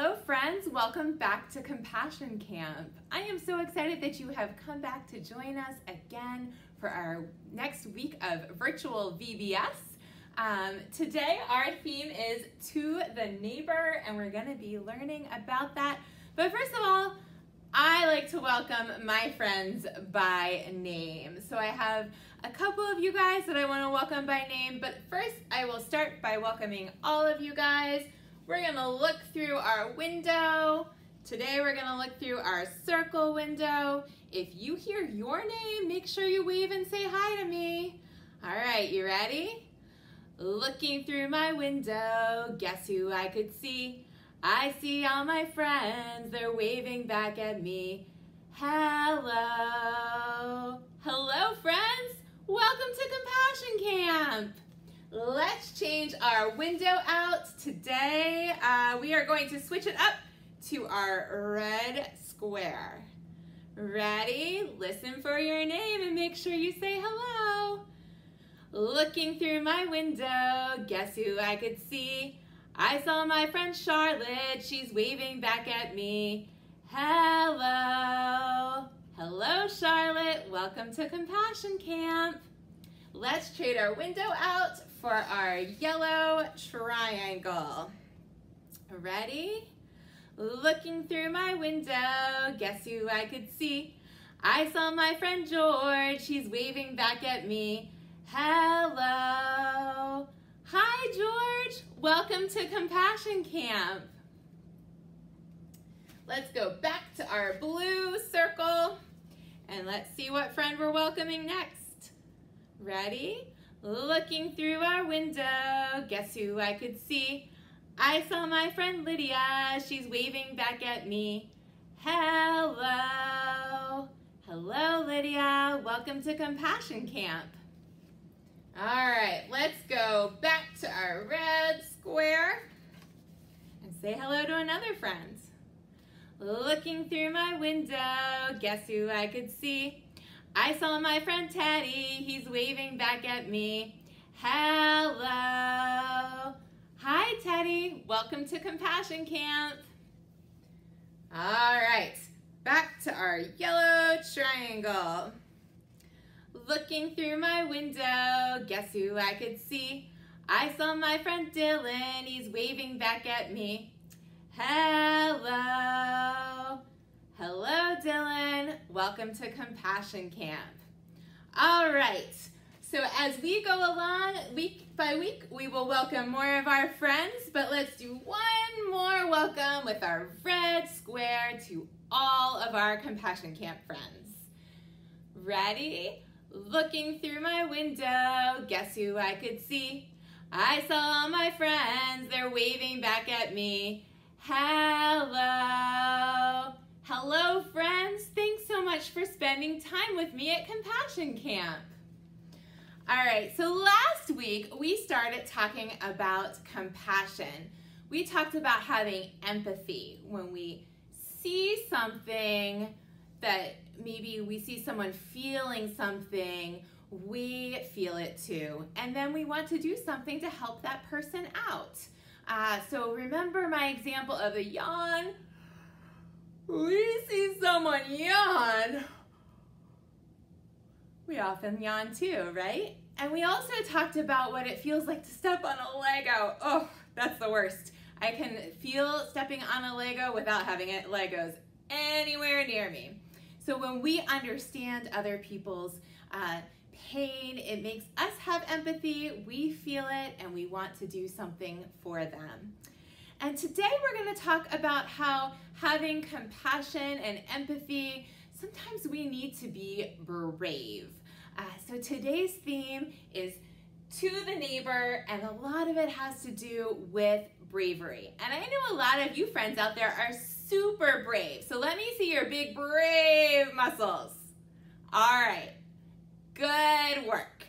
Hello friends, welcome back to Compassion Camp. I am so excited that you have come back to join us again for our next week of virtual VBS. Um, today our theme is To the Neighbor and we're going to be learning about that. But first of all, I like to welcome my friends by name. So I have a couple of you guys that I want to welcome by name, but first I will start by welcoming all of you guys. We're gonna look through our window. Today we're gonna look through our circle window. If you hear your name, make sure you wave and say hi to me. All right, you ready? Looking through my window, guess who I could see? I see all my friends, they're waving back at me. Hello. Hello, friends. Welcome to Compassion Camp. Let's change our window out. Today, uh, we are going to switch it up to our red square. Ready? Listen for your name and make sure you say hello. Looking through my window, guess who I could see? I saw my friend Charlotte, she's waving back at me. Hello. Hello, Charlotte. Welcome to Compassion Camp. Let's trade our window out for our yellow triangle. Ready? Looking through my window, guess who I could see? I saw my friend George, he's waving back at me. Hello. Hi, George. Welcome to Compassion Camp. Let's go back to our blue circle and let's see what friend we're welcoming next. Ready? Looking through our window, guess who I could see? I saw my friend Lydia, she's waving back at me. Hello. Hello, Lydia. Welcome to Compassion Camp. All right, let's go back to our red square and say hello to another friend. Looking through my window, guess who I could see? I saw my friend Teddy, he's waving back at me. Hello. Hi, Teddy. Welcome to Compassion Camp. All right, back to our yellow triangle. Looking through my window, guess who I could see? I saw my friend Dylan, he's waving back at me. Hello. Hello, Dylan. Welcome to Compassion Camp. All right, so as we go along week by week, we will welcome more of our friends, but let's do one more welcome with our red square to all of our Compassion Camp friends. Ready? Looking through my window, guess who I could see? I saw my friends, they're waving back at me. Hello. For spending time with me at Compassion Camp. All right, so last week we started talking about compassion. We talked about having empathy when we see something that maybe we see someone feeling something, we feel it too, and then we want to do something to help that person out. Uh, so remember my example of a yawn we see someone yawn, we often yawn too, right? And we also talked about what it feels like to step on a Lego. Oh, that's the worst. I can feel stepping on a Lego without having it Legos anywhere near me. So when we understand other people's uh, pain, it makes us have empathy, we feel it, and we want to do something for them. And today we're going to talk about how having compassion and empathy, sometimes we need to be brave. Uh, so today's theme is to the neighbor, and a lot of it has to do with bravery. And I know a lot of you friends out there are super brave. So let me see your big brave muscles. All right, good work.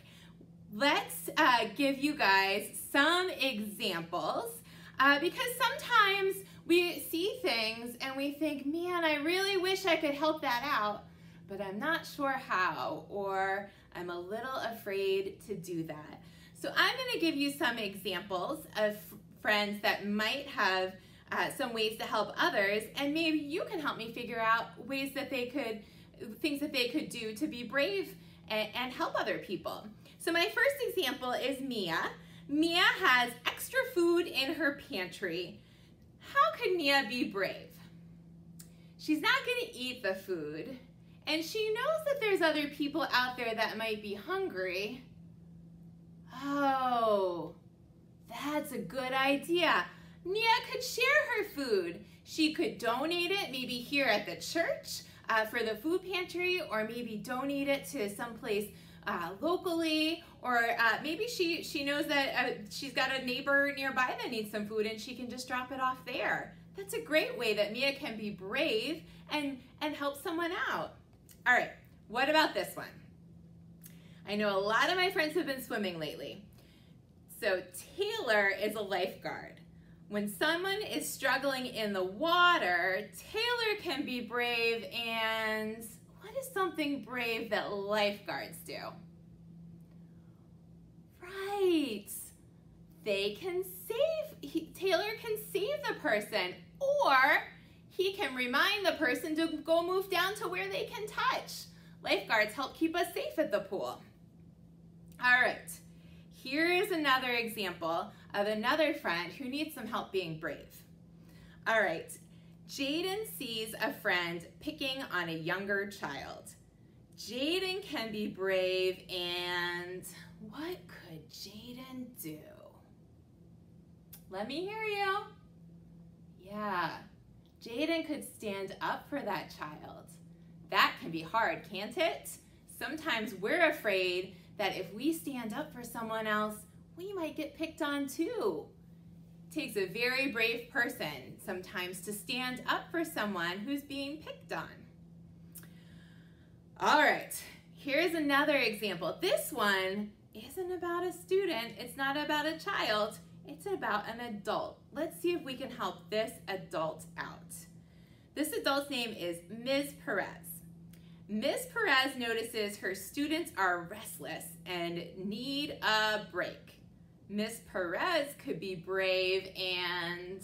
Let's uh, give you guys some examples uh, because sometimes we see things and we think, man, I really wish I could help that out, but I'm not sure how, or I'm a little afraid to do that. So I'm going to give you some examples of friends that might have uh, some ways to help others, and maybe you can help me figure out ways that they could, things that they could do to be brave and, and help other people. So my first example is Mia. Mia has extra food in her pantry. How could Mia be brave? She's not gonna eat the food, and she knows that there's other people out there that might be hungry. Oh, that's a good idea. Mia could share her food. She could donate it maybe here at the church uh, for the food pantry or maybe donate it to someplace uh, locally or uh, maybe she, she knows that uh, she's got a neighbor nearby that needs some food and she can just drop it off there. That's a great way that Mia can be brave and, and help someone out. All right, what about this one? I know a lot of my friends have been swimming lately. So Taylor is a lifeguard. When someone is struggling in the water, Taylor can be brave and what is something brave that lifeguards do? Right. They can save, he, Taylor can save the person or he can remind the person to go move down to where they can touch. Lifeguards help keep us safe at the pool. All right, here is another example of another friend who needs some help being brave. All right, Jaden sees a friend picking on a younger child. Jaden can be brave and do? Let me hear you. Yeah, Jaden could stand up for that child. That can be hard, can't it? Sometimes we're afraid that if we stand up for someone else, we might get picked on too. It takes a very brave person sometimes to stand up for someone who's being picked on. All right, here's another example. This one isn't about a student, it's not about a child, it's about an adult. Let's see if we can help this adult out. This adult's name is Ms. Perez. Ms. Perez notices her students are restless and need a break. Ms. Perez could be brave and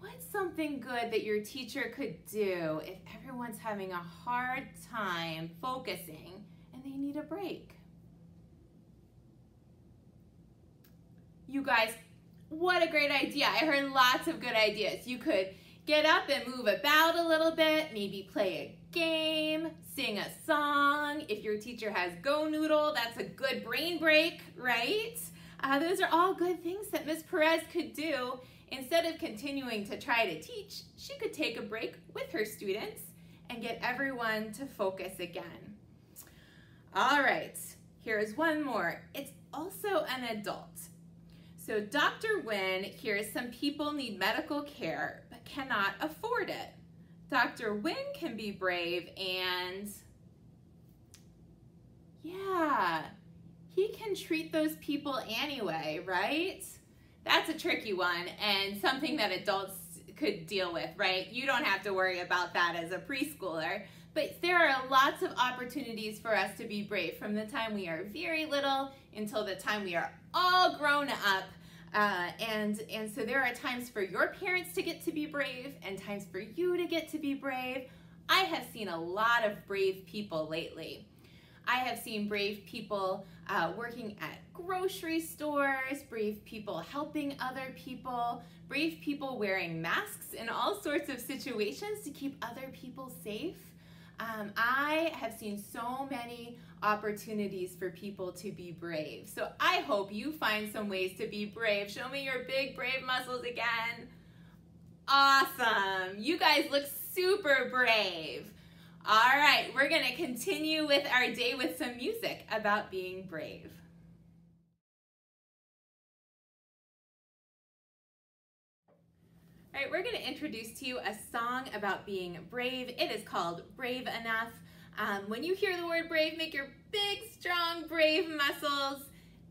what's something good that your teacher could do if everyone's having a hard time focusing and they need a break? You guys, what a great idea. I heard lots of good ideas. You could get up and move about a little bit, maybe play a game, sing a song. If your teacher has GoNoodle, that's a good brain break, right? Uh, those are all good things that Ms. Perez could do. Instead of continuing to try to teach, she could take a break with her students and get everyone to focus again. All right, here's one more. It's also an adult. So Dr. Wynn hears some people need medical care but cannot afford it. Dr. Wynn can be brave and yeah, he can treat those people anyway, right? That's a tricky one and something that adults could deal with, right? You don't have to worry about that as a preschooler. But there are lots of opportunities for us to be brave from the time we are very little until the time we are all grown up. Uh, and, and so there are times for your parents to get to be brave and times for you to get to be brave. I have seen a lot of brave people lately. I have seen brave people uh, working at grocery stores, brave people helping other people, brave people wearing masks in all sorts of situations to keep other people safe. Um, I have seen so many opportunities for people to be brave. So I hope you find some ways to be brave. Show me your big brave muscles again. Awesome. You guys look super brave. All right, we're going to continue with our day with some music about being brave. All right, we're going to introduce to you a song about being brave. It is called Brave Enough. Um, when you hear the word brave, make your big, strong, brave muscles.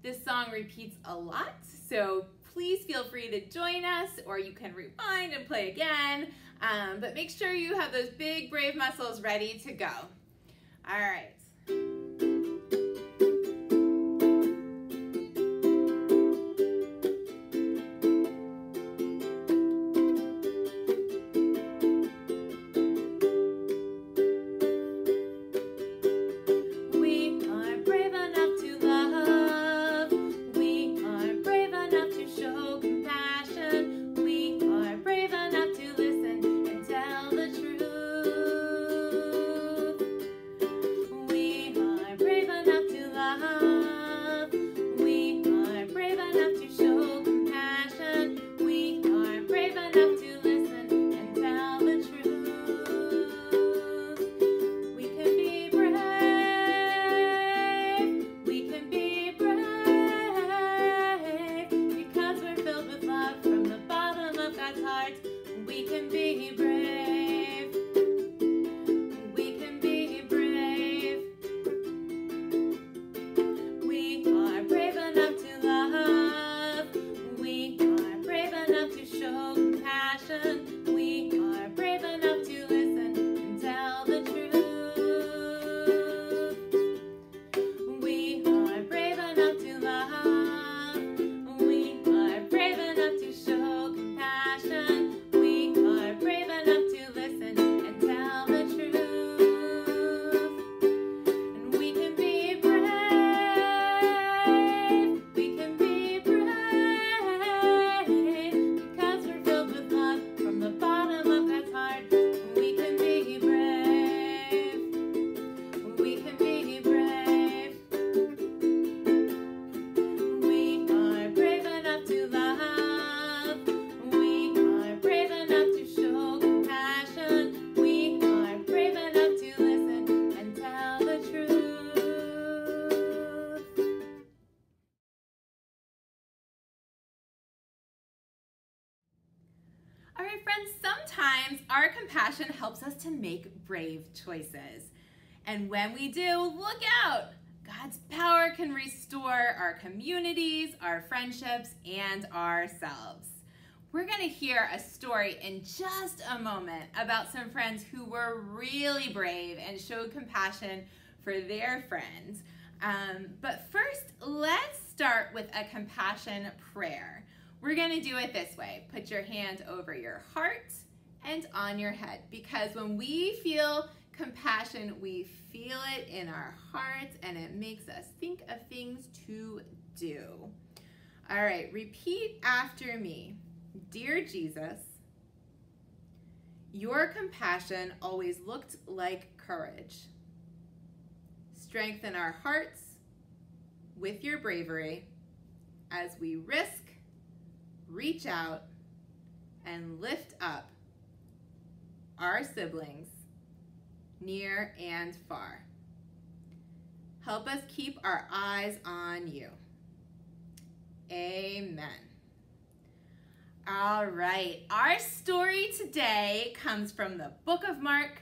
This song repeats a lot, so please feel free to join us or you can rewind and play again. Um, but make sure you have those big brave muscles ready to go. All right. right, sometimes our compassion helps us to make brave choices. And when we do, look out! God's power can restore our communities, our friendships, and ourselves. We're going to hear a story in just a moment about some friends who were really brave and showed compassion for their friends. Um, but first, let's start with a compassion prayer. We're going to do it this way. Put your hand over your heart and on your head because when we feel compassion, we feel it in our hearts and it makes us think of things to do. All right, repeat after me. Dear Jesus, your compassion always looked like courage. Strengthen our hearts with your bravery as we risk, reach out, and lift up our siblings near and far. Help us keep our eyes on you. Amen. All right, our story today comes from the book of Mark,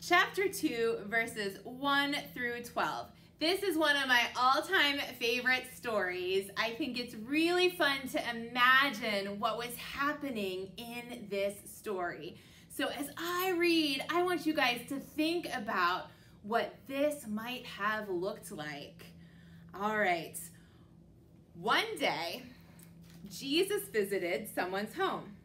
chapter 2, verses 1 through 12. This is one of my all-time favorite stories. I think it's really fun to imagine what was happening in this story. So as I read, I want you guys to think about what this might have looked like. All right, one day, Jesus visited someone's home.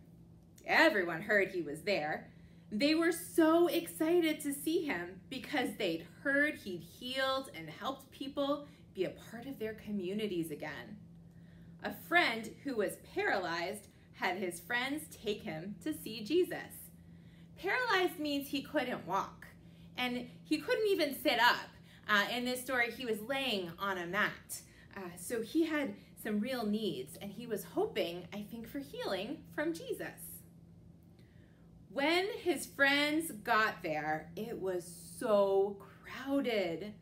Everyone heard he was there. They were so excited to see him because they'd heard he'd healed and helped people be a part of their communities again. A friend who was paralyzed had his friends take him to see Jesus. Paralyzed means he couldn't walk and he couldn't even sit up. Uh, in this story, he was laying on a mat. Uh, so he had some real needs, and he was hoping, I think, for healing from Jesus. When his friends got there, it was so crowded.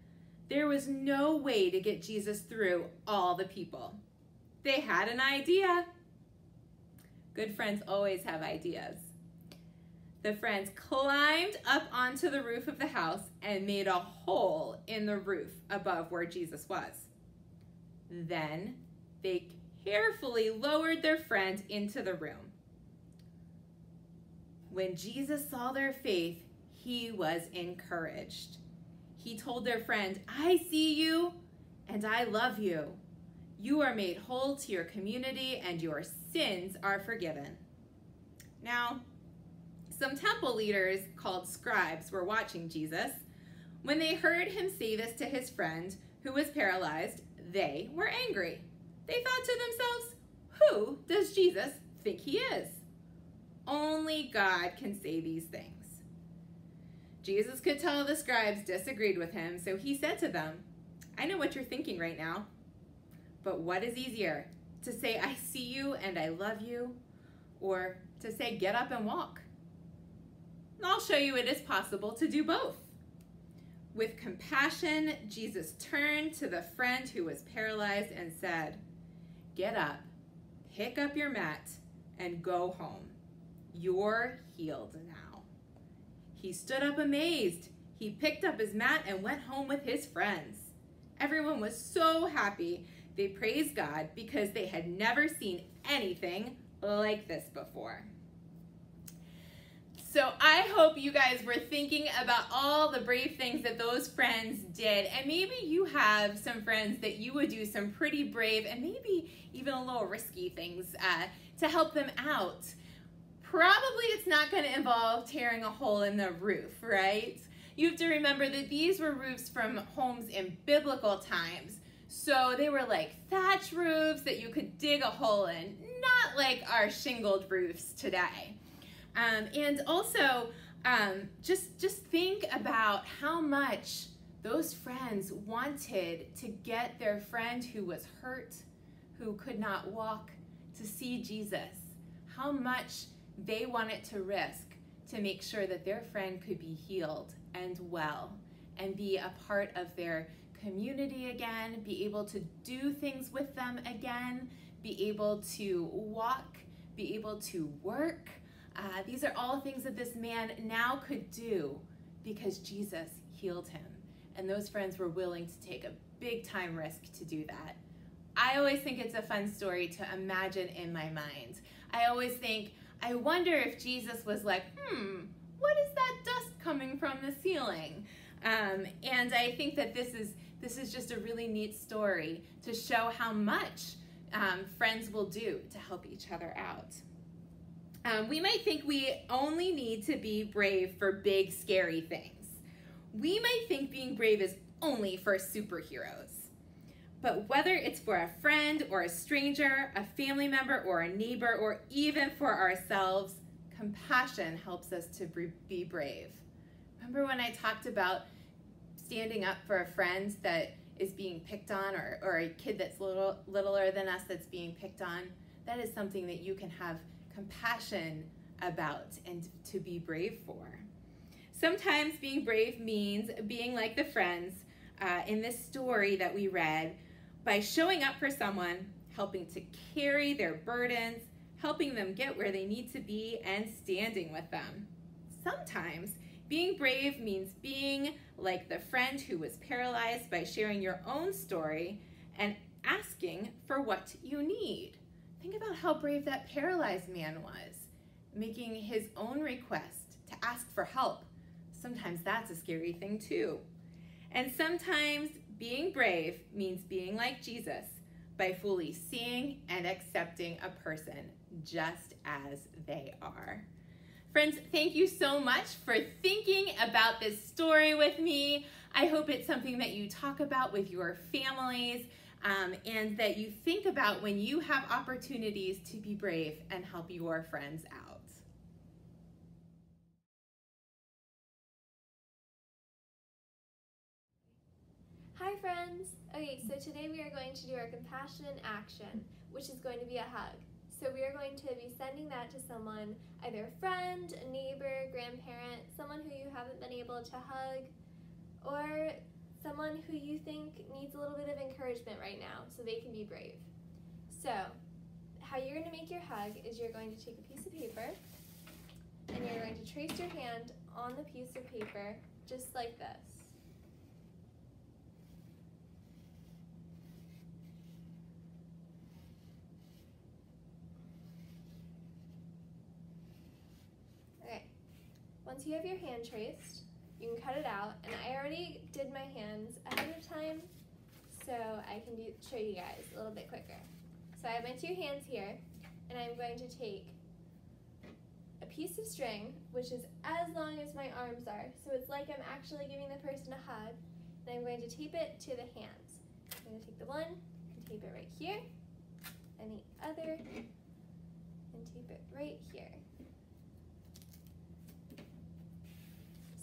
There was no way to get Jesus through all the people. They had an idea. Good friends always have ideas. The friends climbed up onto the roof of the house and made a hole in the roof above where Jesus was. Then they carefully lowered their friend into the room. When Jesus saw their faith, he was encouraged. He told their friend, I see you and I love you. You are made whole to your community and your sins are forgiven. Now, some temple leaders called scribes were watching Jesus. When they heard him say this to his friend who was paralyzed, they were angry. They thought to themselves, who does Jesus think he is? Only God can say these things. Jesus could tell the scribes disagreed with him, so he said to them, I know what you're thinking right now, but what is easier, to say, I see you and I love you, or to say, get up and walk? I'll show you it is possible to do both. With compassion, Jesus turned to the friend who was paralyzed and said, Get up, pick up your mat, and go home. You're healed now. He stood up amazed. He picked up his mat and went home with his friends. Everyone was so happy. They praised God because they had never seen anything like this before. So I hope you guys were thinking about all the brave things that those friends did. And maybe you have some friends that you would do some pretty brave and maybe even a little risky things uh, to help them out. Probably it's not going to involve tearing a hole in the roof, right? You have to remember that these were roofs from homes in biblical times. So they were like thatch roofs that you could dig a hole in, not like our shingled roofs today. Um, and also, um, just, just think about how much those friends wanted to get their friend who was hurt, who could not walk, to see Jesus. How much they wanted to risk to make sure that their friend could be healed and well and be a part of their community again, be able to do things with them again, be able to walk, be able to work, Uh, these are all things that this man now could do because Jesus healed him. And those friends were willing to take a big time risk to do that. I always think it's a fun story to imagine in my mind. I always think, I wonder if Jesus was like, hmm, what is that dust coming from the ceiling? Um, and I think that this is this is just a really neat story to show how much um, friends will do to help each other out. Um, we might think we only need to be brave for big, scary things. We might think being brave is only for superheroes. But whether it's for a friend or a stranger, a family member or a neighbor, or even for ourselves, compassion helps us to be brave. Remember when I talked about standing up for a friend that is being picked on or, or a kid that's little littler than us that's being picked on, that is something that you can have compassion about and to be brave for. Sometimes being brave means being like the friends uh, in this story that we read by showing up for someone, helping to carry their burdens, helping them get where they need to be, and standing with them. Sometimes being brave means being like the friend who was paralyzed by sharing your own story and asking for what you need. Think about how brave that paralyzed man was, making his own request to ask for help. Sometimes that's a scary thing too. And sometimes being brave means being like Jesus by fully seeing and accepting a person just as they are. Friends, thank you so much for thinking about this story with me. I hope it's something that you talk about with your families um, and that you think about when you have opportunities to be brave and help your friends out. Hi friends! Okay, so today we are going to do our compassion action, which is going to be a hug. So we are going to be sending that to someone, either a friend, a neighbor, grandparent, someone who you haven't been able to hug, or someone who you think needs a little bit of encouragement right now so they can be brave. So how you're going to make your hug is you're going to take a piece of paper and you're going to trace your hand on the piece of paper just like this. Okay, once you have your hand traced, you can cut it out. And I already did my hands ahead of time, so I can do, show you guys a little bit quicker. So I have my two hands here, and I'm going to take a piece of string, which is as long as my arms are. So it's like I'm actually giving the person a hug, and I'm going to tape it to the hands. I'm going to take the one and tape it right here, and the other, and tape it right here.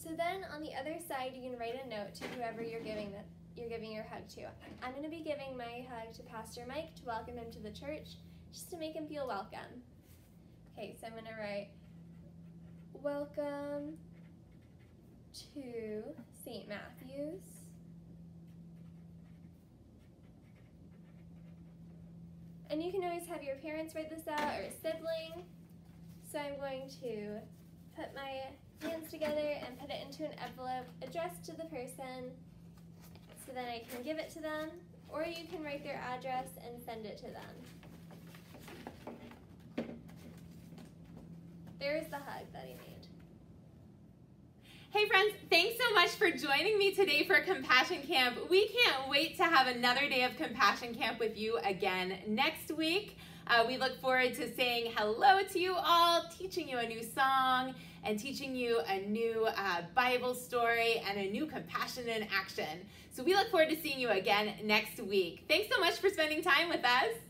So then on the other side, you can write a note to whoever you're giving you're giving your hug to. I'm going to be giving my hug to Pastor Mike to welcome him to the church, just to make him feel welcome. Okay, so I'm going to write, welcome to St. Matthew's. And you can always have your parents write this out or a sibling. So I'm going to put my together and put it into an envelope addressed to the person so then I can give it to them or you can write their address and send it to them. There's the hug that he made. Hey friends, thanks so much for joining me today for Compassion Camp. We can't wait to have another day of Compassion Camp with you again next week. Uh, we look forward to saying hello to you all, teaching you a new song, and teaching you a new uh, Bible story and a new compassion in action. So we look forward to seeing you again next week. Thanks so much for spending time with us.